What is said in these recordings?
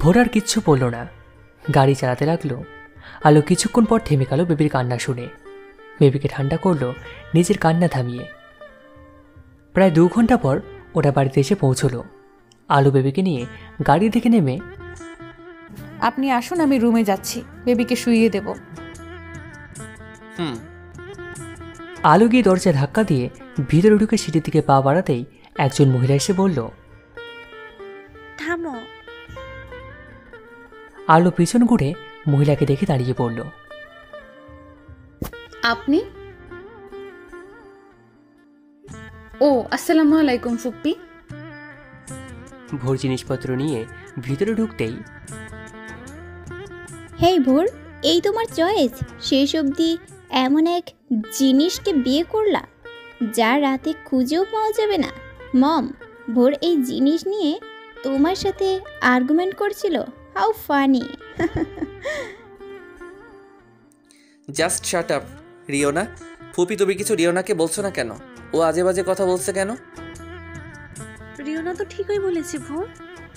ভোর আর কিচ্ছু বলল না। গাড়ি চালাতে লাগল। আলো কিছুক্ষণ পর থেমে গেল বেবির কান্না শুনে। বেবিকে ঠান্ডা করল নিজের কান্না থামিয়ে। প্রায় দু ঘণ্টা পর ওরা বাড়িতে এসে পৌঁছলো। আলো বেবিকে নিয়ে গাড়ি থেকে নেমে আপনি আসুন আমি রুমে যাচ্ছি। বেবিকে শুইয়ে দেব। হুম। আলো গিয়ে দরজায় ধাক্কা দিয়ে ভিতরে ঢুকে সিটির দিকে পা বাড়াতেই একজন মহিলা এসে বলল থামো। আলো পিছন ঘুরে মহিলাকে দেখে দাঁড়িয়ে পড়ল। আপনি? ও আসসালামু আলাইকুম ফুপ্পি। ভোর জিনিসপত্র নিয়ে ভিতরে ঢুকতেই হেই ভোর এই তোমার চয়েস? শেষ অবধি এমন এক জিনিসকে বিয়ে করলা যা রাতে খুঁজেও পাওয়া যাবে না। মম ভোর এই জিনিস নিয়ে তোমার সাথে আর্গুমেন্ট করছিল। How funny just shut up Riona ফুপি তুমি কিছু রিওনাকে বলছো না কেন? ও আজে বাজে কথা বলছে কেন? রিওনা তো ঠিকই বলেছে ভোর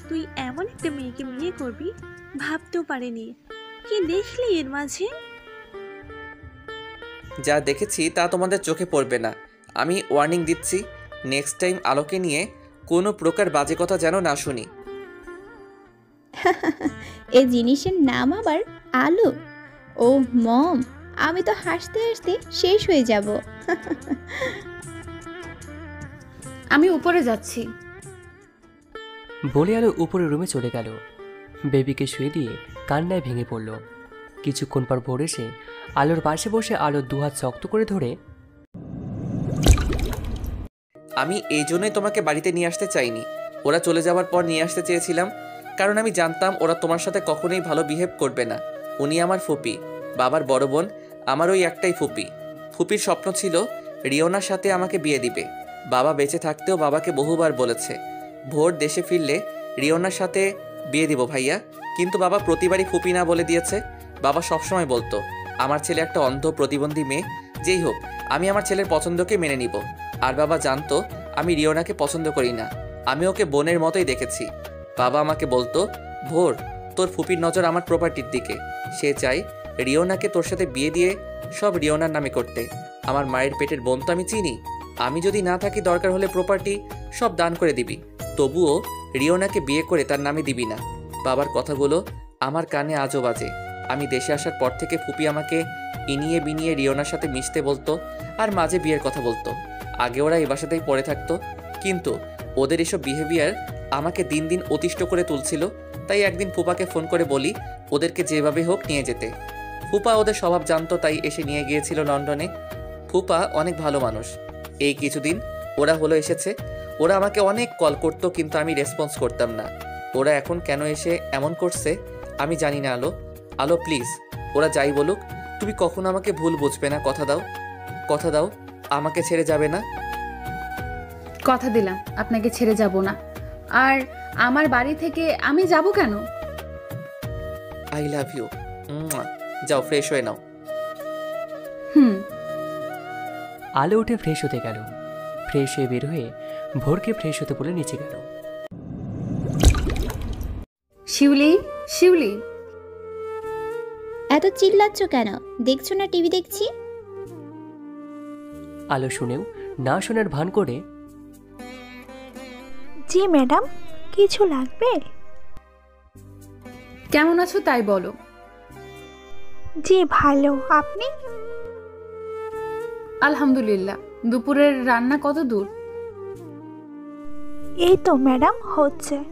তুই এমন একটা মেয়েকে বিয়ে করবি ভাবতেও পারিনি। কি দেখলি এর মাঝে? যা দেখেছি তা তোমাদের চোখে পড়বে না। আমি ওয়ার্নিং দিচ্ছি নেক্সট টাইম আলোকে নিয়ে কোনো প্রকার বাজে কথা যেন না শুনি। এই জিনিসের নাম আবার আলু। ও মম আমি তো হাসতে হাসতে শেষ হয়ে যাব। আমি উপরে যাচ্ছি। বলে আলো উপরে রুমে চলে গেল। বেবিকে শুয়ে দিয়ে কান্নায় ভেঙে পড়ল। কিছুক্ষণ পর ভোর এসে আলোর পাশে বসে আলোর দুহাত শক্ত করে ধরে আমি এই জন্যই তোমাকে বাড়িতে নিয়ে আসতে চাইনি। ওরা চলে যাওয়ার পর নিয়ে আসতে চেয়েছিলাম। কারণ আমি জানতাম ওরা তোমার সাথে কখনোই ভালো বিহেভ করবে না। উনি আমার ফুপি, বাবার বড় বোন, আমার ওই একটাই ফুপি। ফুপির স্বপ্ন ছিল, রিওনার সাথে আমাকে বিয়ে দিবে। বাবা বেঁচে থাকতেও বাবাকে বহুবার বলেছে, ভোর দেশে ফিরলে রিওনার সাথে বিয়ে দিব ভাইয়া। কিন্তু বাবা প্রতিবারই ফুপি না বলে দিয়েছে, বাবা সবসময় বলতো, আমার ছেলে একটা অন্ধ প্রতিবন্ধী মেয়ে, যেই হোক, আমি আমার ছেলের পছন্দকে মেনে নিব। আর বাবা জানতো, আমি রিওনাকে পছন্দ করি না, আমি ওকে বোনের মতোই দেখেছি। বাবা আমাকে বলতো, ভোর, তোর ফুপির নজর আমার প্রপার্টির দিকে। সে চাই রিওনাকে তোর সাথে বিয়ে দিয়ে সব রিওনার নামে করতে। আমার মায়ের পেটের বোন তো আমি চিনি। আমি যদি না থাকি দরকার হলে প্রপার্টি সব দান করে দিবি। তবুও রিওনাকে বিয়ে করে তার নামে দিবি না। বাবার কথাগুলো আমার কানে আজও বাজে। আমি দেশে আসার পর থেকে ফুপি আমাকে ইনিয়ে বিনিয়ে রিওনার সাথে মিশতে বলতো আর মাঝে বিয়ের কথা বলতো। আগে ওরা এ বাসাতেই পড়ে থাকতো। কিন্তু ওদের এসব বিহেভিয়ার আমাকে দিন দিন অতিষ্ঠ করে তুলছিল, তাই একদিন ফুপাকে ফোন করে বলি, ওদেরকে যেভাবে হোক নিয়ে যেতে। ফুপা ওদের স্বভাব জানতো, তাই এসে নিয়ে গিয়েছিল লন্ডনে। ফুপা অনেক ভালো মানুষ। এই কিছুদিন ওরা হলো এসেছে। ওরা আমাকে অনেক কল করতো, কিন্তু আমি রেসপন্স করতাম না। ওরা এখন কেন এসে এমন করছে, আমি জানি না, আলো। আলো, প্লিজ, ওরা যাই বলুক, তুমি কখনো আমাকে ভুল বুঝবে না, কথা দাও। কথা দাও, আমাকে ছেড়ে যাবে না। কথা দিলাম, আপনাকে ছেড়ে যাব না। আর আমার বাড়ি থেকে আমি যাব কেন? আই লাভ ইউ যাও ফ্রেশ হয়ে নাও। হুম। আলো উঠে ফ্রেশ হতে গেল। ফ্রেশ হয়ে বের হয়ে ভোরকে ফ্রেশ হতে বলে নিচে গেল। শিউলি শিউলি। এত চিল্লাচ্ছ কেন? দেখছ না টিভি দেখছি? আলো শুনেও না শোনার ভান করে জি ম্যাডাম। কিছু লাগবে? কেমন আছো তাই বলো। জি ভালো। আপনি? আলহামদুলিল্লাহ। দুপুরের রান্না কত দূর? এই তো ম্যাডাম হচ্ছে।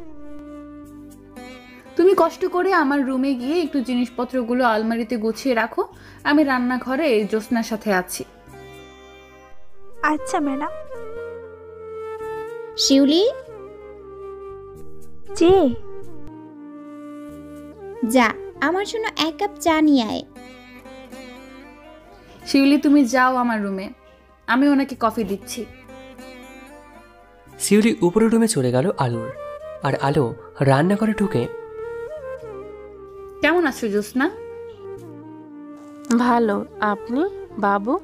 তুমি কষ্ট করে আমার রুমে গিয়ে একটু জিনিসপত্রগুলো আলমারিতে গুছিয়ে রাখো। আমি রান্নাঘরে জ্যোৎস্নার সাথে আছি। আচ্ছা ম্যাডাম। শিউলি জি। যা আমার জন্য এক কাপ চা নিয়ে আয়। শিউলি তুমি যাও আমার রুমে। আমি ওনাকে কফি দিচ্ছি। শিউলি উপরের রুমে চলে গেল আলোর। আর আলো রান্নাঘরে ঢুকে কেমন আছো জ্যোৎস্না? ভালো। আপনি? বাবু?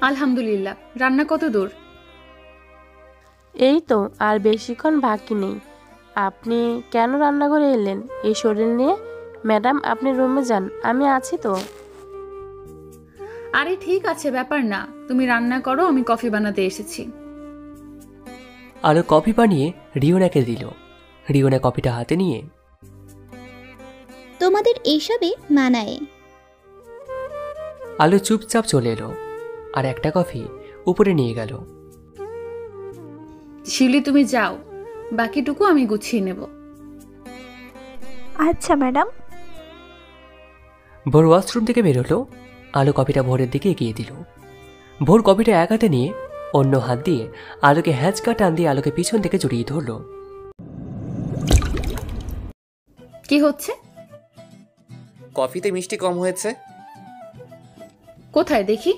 আলহামদুলিল্লাহ। রান্না কত দূর? এই তো আর বেশিক্ষণ বাকি নেই। আপনি কেন রান্নাঘরে এলেন? এই শরীর নিয়ে? ম্যাডাম আপনি রুমে যান আমি আছি তো। আরে ঠিক আছে ব্যাপার না। তুমি রান্না করো আমি কফি বানাতে এসেছি। আলো কফি বানিয়ে রিওনাকে দিল। রিওনা কফিটা হাতে নিয়ে। তোমাদের এইসবে মানায়। আলো চুপচাপ চলে এলো। আর একটা কফি উপরে নিয়ে গেল। শিলি তুমি যাও। বাকিটুকু আমি গুছিয়ে নেব। আচ্ছা ম্যাডাম। ভোর ওয়াশরুম থেকে বেরোলো আলো কফিটা ভোরের দিকে এগিয়ে দিল। ভোর কফিটা এক হাতে নিয়ে অন্য হাত দিয়ে আলোকে হ্যাঁচকা টান দিয়ে আলোকে পিছন থেকে জড়িয়ে ধরলো। কি হচ্ছে? কফিতে মিষ্টি কম হয়েছে। কোথায় দেখি?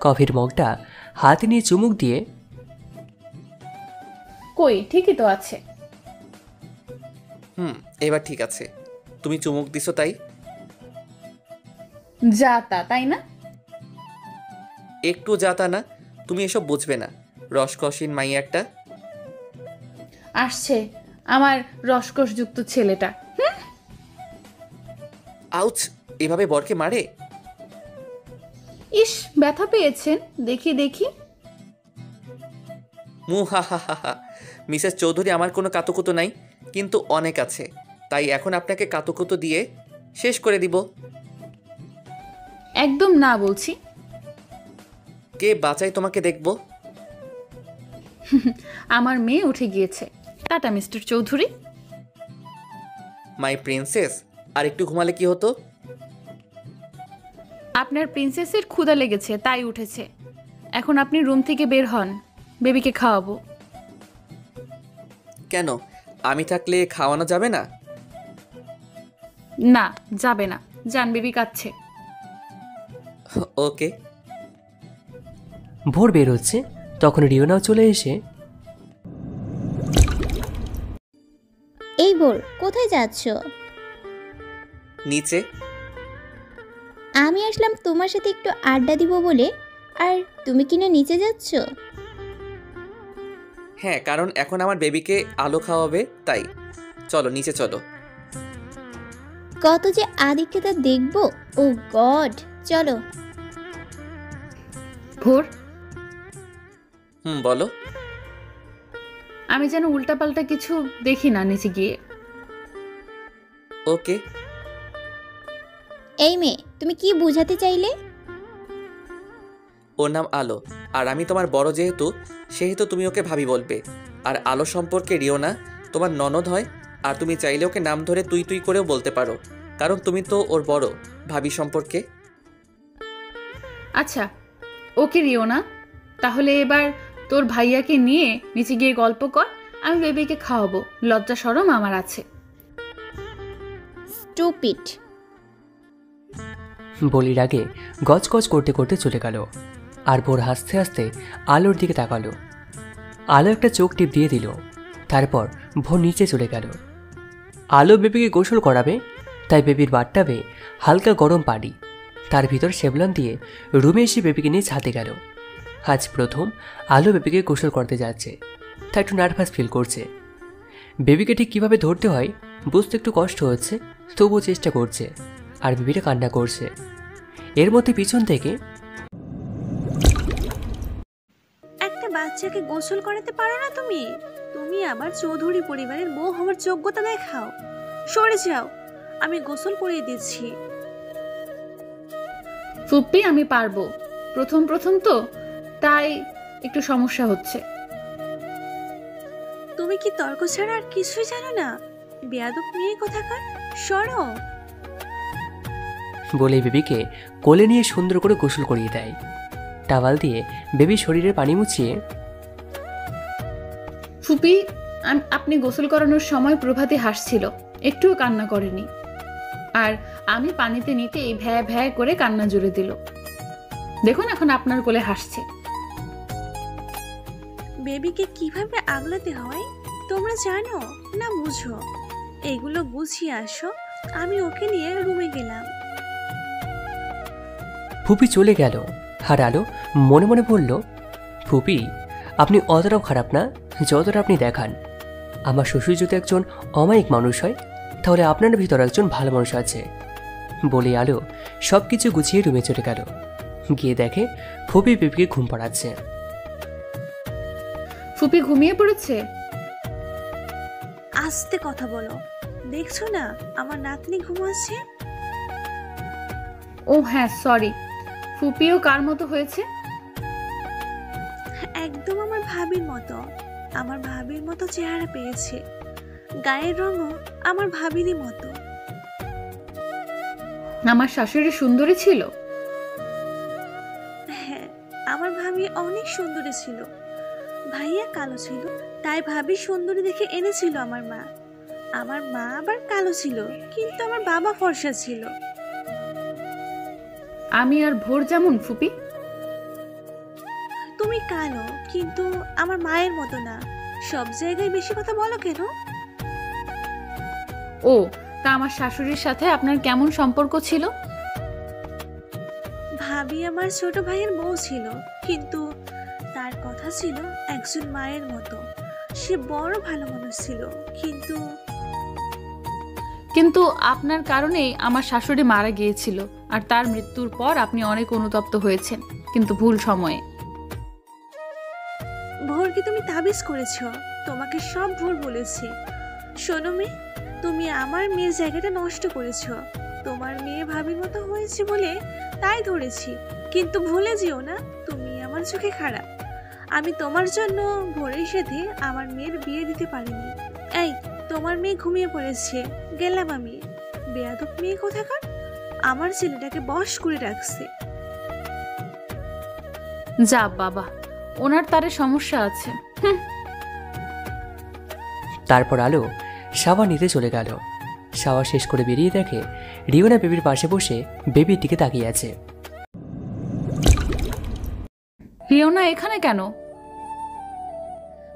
কফির মগটা হাতে নিয়ে চুমুক দিয়ে কই ঠিকই তো আছে। হুম এবার ঠিক আছে। তুমি চুমুক দিছো তাই? যা তা তাই না? একটু যাতা না তুমি এসব বুঝবে না। রসকসিন মাই একটা। আসছে আমার রসকসযুক্ত ছেলেটা আউচ এভাবে বরকে মারে? ইস ব্যথা পেয়েছেন। দেখি দেখি। মু হা হা হা হা মিসেস চৌধুরী আমার কোনো কাতুকুতো নাই কিন্তু অনেক আছে। তাই এখন আপনাকে কাতুকুতো দিয়ে শেষ করে দিব। একদম না বলছি। কে বাঁচাই তোমাকে দেখব? আমার মেয়ে উঠে গিয়েছে। Tata mister Chowdhury. My princess আর একটু ঘুমালে কি হতো? আপনার প্রিন্সেসের ক্ষুধা লেগেছে তাই উঠেছে। এখন আপনি রুম থেকে বের হন বেবিকে খাওয়াবো। কেন? আমি থাকলে খাওয়ানো যাবে না? না যাবে না। যান বেবি কাচ্ছে ওকে। ভোর বের হচ্ছে তখন রিওনাও চলে এসে এই বোর কোথায় যাচ্ছ? নিচে। আমি আসলাম তোমার সাথে একটু আড্ডা দিব বলে। আর তুমি কিনা নিচে যাচ্ছ? হ্যাঁ কারণ এখন আমার বেবিকে আলো খাওয়াবে তাই। চলো নিচে চলো। কত যে আদিক্ষেতা দেখব ও গড চলো। ভোর। হুম বলো। আমি যেন উল্টাপাল্টা কিছু দেখি না নিচে গিয়ে। ওকে। এই মেয়ে তুমি কি বোঝাতে চাইলে? ওর নাম আলো আর আমি তোমার বড় যেহেতু সেহেতু তুমি ওকে ভাবি বলবে। আর আলো সম্পর্কে রিও না তোমার ননদ হয় আর তুমি চাইলে ওকে নাম ধরে তুই তুই করেও বলতে পারো। কারণ তুমি তো ওর বড় ভাবি সম্পর্কে। আচ্ছা ওকে রিও না তাহলে এবার তোর ভাইয়াকে নিয়ে নিচে গিয়ে গল্প কর আমি বেবিকে খাওয়াবো লজ্জা সরম আমার আছে। স্টুপিট বলির আগে গজগজ করতে করতে চলে গেল। আর ভোর হাসতে হাসতে আলোর দিকে তাকালো। আলো একটা চোখ টিপ দিয়ে দিল। তারপর ভোর নিচে চলে গেল। আলো বেবিকে গোসল করাবে, তাই বেবির বাট্টাবে হালকা গরম পানি। তার ভিতর সেবলন দিয়ে রুমে এসে বেবিকে নিয়ে ছাদে গেল। আজ প্রথম আলো বেবিকে গোসল করতে যাচ্ছে। তাই একটু নার্ভাস ফিল করছে। বেবিকে ঠিক কীভাবে ধরতে হয়, বুঝতে একটু কষ্ট হচ্ছে, তবুও চেষ্টা করছে। আর বেবিটা কান্না করছে। এর মধ্যে পিছন থেকে একটা বাচ্চাকে গোসল করাতে পারো না তুমি? তুমি আবার চৌধুরী পরিবারের বউ হওয়ার যোগ্যতা দেখাও। সরে যাও আমি গোসল করিয়ে দিচ্ছি। ফুপ্পি আমি পারব। প্রথম প্রথম তো তাই একটু সমস্যা হচ্ছে। তুমি কি তর্ক ছাড়া আর কিছুই জানো না? বেয়াদব মেয়ে কোথাকার? সরো। বলে বেবিকে কোলে নিয়ে সুন্দর করে গোসল করিয়ে দেয়। টাওয়াল দিয়ে বেবি শরীরে পানি মুছিয়ে ফুপি আম- আপনি গোসল করানোর সময় প্রভাতে হাসছিল একটুও কান্না করেনি। আর আমি পানিতে নিতে এই ভ্যা ভ্যা করে কান্না জুড়ে দিল। দেখুন এখন আপনার কোলে হাসছে। বেবিকে কীভাবে আগলাতে হয় তোমরা জানো না বুঝো? এগুলো বুঝিয়ে আসো আমি ওকে নিয়ে রুমে গেলাম। ফুপি চলে গেল। আর আলো মনে মনে বলল ফুপি আপনি অতটাও খারাপ না যতটা আপনি দেখান। আমার শ্বশুর যদি একজন অমায়িক মানুষ হয় তাহলে আপনার ভিতর একজন ভালো মানুষ আছে। বলে আলো সব কিছু গুছিয়ে রুমে চলে গেল। গিয়ে দেখে ফুপি বেবিকে ঘুম পাড়াচ্ছে। ফুপি ঘুমিয়ে পড়েছে? আস্তে কথা বলো। দেখছ না আমার নাতনি ঘুমাচ্ছে? ও হ্যাঁ সরি। ফুপিও কার মতো হয়েছে? একদম আমার ভাবির মতো। আমার ভাবির মতো চেহারা পেয়েছে। গায়ের রঙও আমার ভাবিরই মতো। আমার শাশুড়ি সুন্দরী ছিল? হ্যাঁ আমার ভাবি অনেক সুন্দরী ছিল। ভাইয়া কালো ছিল তাই ভাবি সুন্দরী দেখে এনেছিল আমার মা। আমার মা আবার কালো ছিল কিন্তু আমার বাবা ফর্সা ছিল। আমি আর ভোর যেমন ফুপি? তুমি কালো কিন্তু আমার মায়ের মতো না। সব জায়গায় বেশি কথা বলো কেন? ও তা আমার শাশুড়ির সাথে আপনার কেমন সম্পর্ক ছিল? ভাবি আমার ছোট ভাইয়ের বউ ছিল কিন্তু তার কথা ছিল একজন মায়ের মতো। সে বড় ভালো মানুষ ছিল কিন্তু কিন্তু আপনার কারণেই আমার শাশুড়ি মারা গিয়েছিল আর তার মৃত্যুর পর আপনি অনেক অনুতপ্ত হয়েছেন, কিন্তু ভুল সময়ে। ভোরকে তুমি তাবিজ করেছ, তোমাকে সব ভুল বলেছি। শোনো মেয়ে, তুমি আমার মেয়ের জায়গাটা নষ্ট করেছ। তোমার মেয়ে ভাবির মতো হয়েছে বলে তাই ধরেছি, কিন্তু ভুলে যেও না, তুমি আমার চোখে খারাপ। আমি তোমার জন্য ভোরের সাথে আমার মেয়ের বিয়ে দিতে পারিনি। এই তোমার মেয়ে ঘুমিয়ে পড়েছে। গেলাম আমি। বেয়াদব মেয়ে কোথাকার? আমার ছেলেটাকে বশ করে রাখছে যা বাবা ওনার তারে সমস্যা আছে। হুম, তারপর আলো শাওয়ার নিতে চলে গেল। সাওয়া শেষ করে বেরিয়ে দেখে রিওনা বেবির পাশে বসে বেবির দিকে তাকিয়ে আছে। রিওনা এখানে কেন?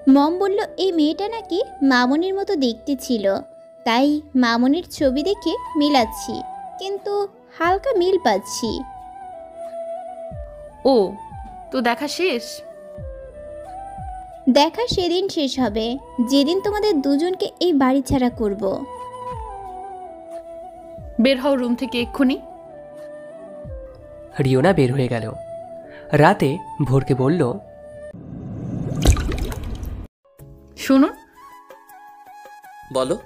মম বলল এই মেয়েটা নাকি মামনির মতো দেখতে ছিল। তাই মামনির ছবি দেখে মিলাচ্ছি কিন্তু হালকা মিল পাচ্ছি। ও তো দেখা শেষ? দেখা সেদিন শেষ হবে। যেদিন তোমাদের দুজনকে এই বাড়ি ছাড়া করব। বের হও রুম থেকে এক্ষুনি। রিওনা বের হয়ে গেল। রাতে ভোরকে বলল শুনুন। বলো।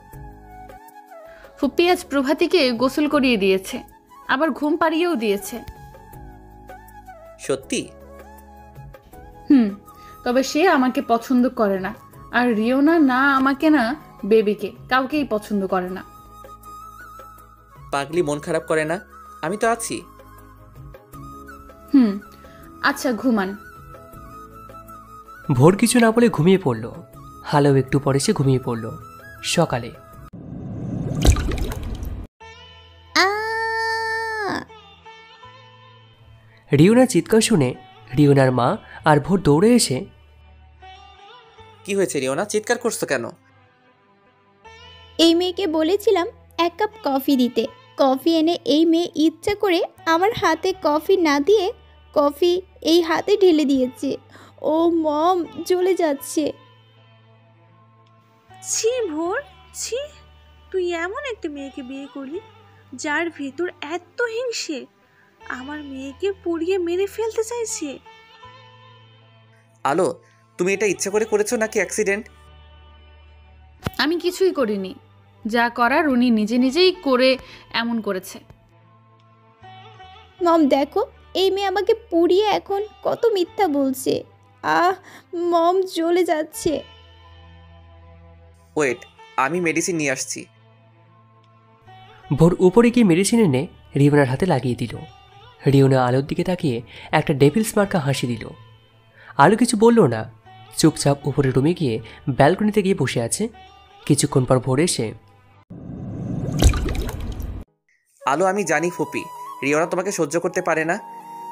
ফুপ্পি আজ প্রভাতিকে গোসল করিয়ে দিয়েছে আবার ঘুম পাড়িয়েও দিয়েছে। সত্যি? হুম তবে সে আমাকে পছন্দ করে না আর রিওনা না আমাকে না বেবিকে কাউকেই পছন্দ করে না। পাগলি মন খারাপ করে না? আমি তো আছি। হুম আচ্ছা ঘুমান। ভোর কিছু না বলে ঘুমিয়ে পড়ল। হালো একটু পরে সে ঘুমিয়ে পড়ল। সকালে। আ। রিওনার চিৎকার শুনে রিওনার মা আর ভোর দৌড়ে এসে কি হয়েছে রিওনা চিৎকার করছ কেন? এই মেয়েকে বলেছিলাম এক কাপ কফি দিতে। কফি এনে এই মেয়ে ইচ্ছা করে আমার হাতে কফি না দিয়ে কফি এই হাতে ঢেলে দিয়েছে। ও মম জ্বলে যাচ্ছে। ছি ভোর ছি তুই এমন একটা মেয়েকে বিয়ে করলি যার ভেতর এত হিংসে। আমার মেয়েকে পুড়িয়ে মেরে ফেলতে চাইছে। আলো তুমি এটা ইচ্ছা করে করেছ নাকি অ্যাক্সিডেন্ট আমি কিছুই করিনি। যা করার উনি নিজে নিজেই করে এমন করেছে। মম দেখো এই মেয়ে আমাকে পুড়িয়ে এখন কত মিথ্যা বলছে। আহ মম জ্বলে যাচ্ছে। ওয়েট আমি মেডিসিন নিয়ে আসছি। ভোর উপরে গিয়ে মেডিসিন এনে রিওনার হাতে লাগিয়ে দিল। রিওনা আলোর দিকে তাকিয়ে একটা ডেভিলস মার্কা হাসি দিল। আলো কিছু বলল না চুপচাপ উপরে রুমে গিয়ে ব্যালকনিতে গিয়ে বসে আছে। কিছুক্ষণ পর ভোর এসে আলো আমি জানি ফুপি রিওনা তোমাকে সহ্য করতে পারে না।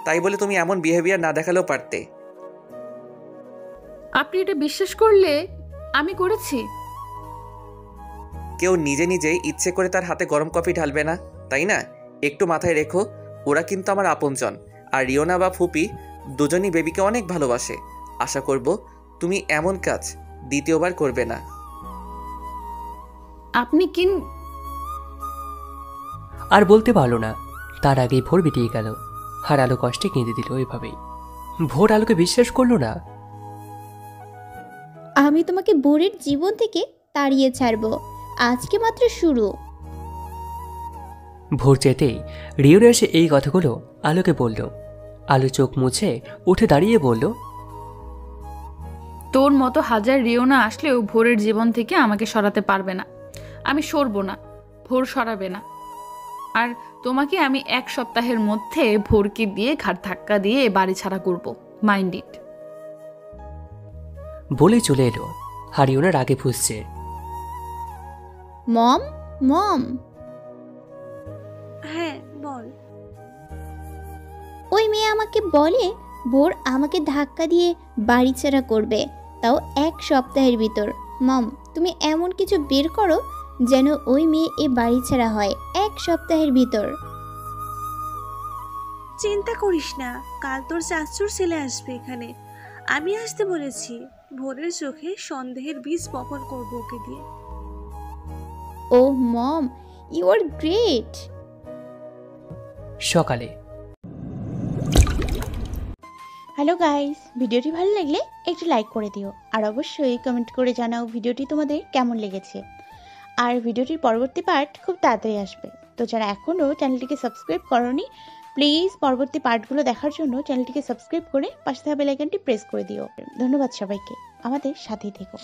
তাই বলে তুমি এমন বিহেভিয়ার না দেখালেও পারতে। আপনি এটা বিশ্বাস করলে আমি করেছি। কেউ নিজে নিজেই ইচ্ছে করে তার হাতে গরম কফি ঢালবে না তাই না? একটু মাথায় রেখো ওরা কিন্তু আমার আপনজন। আর রিওনা বা ফুপি দুজনই বেবিকে অনেক ভালোবাসে। আশা করব তুমি এমন কাজ দ্বিতীয়বার করবে না। আপনি কিন আর বলতে পারল না তার আগেই ভোর বেরিয়ে গেল। আর আলো কষ্টে কেঁদে দিল এভাবেই। ভোর আলোকে বিশ্বাস করল না। আমি তোমাকে বোরের জীবন থেকে তাড়িয়ে ছাড়বো। আজকে মাত্র শুরু। ভোর যেতেই রিওরে এসে এই কথাগুলো আলোকে বলল। আলো চোখ মুছে উঠে দাঁড়িয়ে বলল তোর মতো হাজার রিওনা আসলেও ভোরের জীবন থেকে আমাকে সরাতে পারবে না। আমি সরবো না ভোর সরাবে না। আর তোমাকে আমি এক সপ্তাহের মধ্যে ভোরকে দিয়ে ঘাট ধাক্কা দিয়ে বাড়ি ছাড়া করব মাইন্ড ইট। বলে চলে এলো। হারিওনার আগে ফুসছে। মম মম। হ্যাঁ বল। ওই মেয়ে আমাকে বলে ভোর আমাকে ধাক্কা দিয়ে বাড়ি ছাড়া করবে তাও এক সপ্তাহের ভিতর। মম তুমি এমন কিছু বের করো যেন ওই মেয়ে এ বাড়ি ছাড়া হয় এক সপ্তাহের ভিতর। চিন্তা করিস না কাল তোর চাচুর ছেলে আসবে এখানে। আমি আসতে বলেছি ভোরের চোখে সন্দেহের বীজ বপন করব ওকে দিয়ে। ও মম ইউ আর গ্রেট সকালে। হ্যালো গাইস ভিডিওটি ভালো লাগলে একটু লাইক করে দিও। আর অবশ্যই কমেন্ট করে জানাও ভিডিওটি তোমাদের কেমন লেগেছে। আর ভিডিওটির পরবর্তী পার্ট খুব তাড়াতাড়ি আসবে। তো যারা এখনও চ্যানেলটিকে সাবস্ক্রাইব করনি প্লিজ পরবর্তী পার্টগুলো দেখার জন্য চ্যানেলটিকে সাবস্ক্রাইব করে পাশে থাকা বেল আইকনটি প্রেস করে দিও। ধন্যবাদ সবাইকে। আমাদের সাথেই থেকো।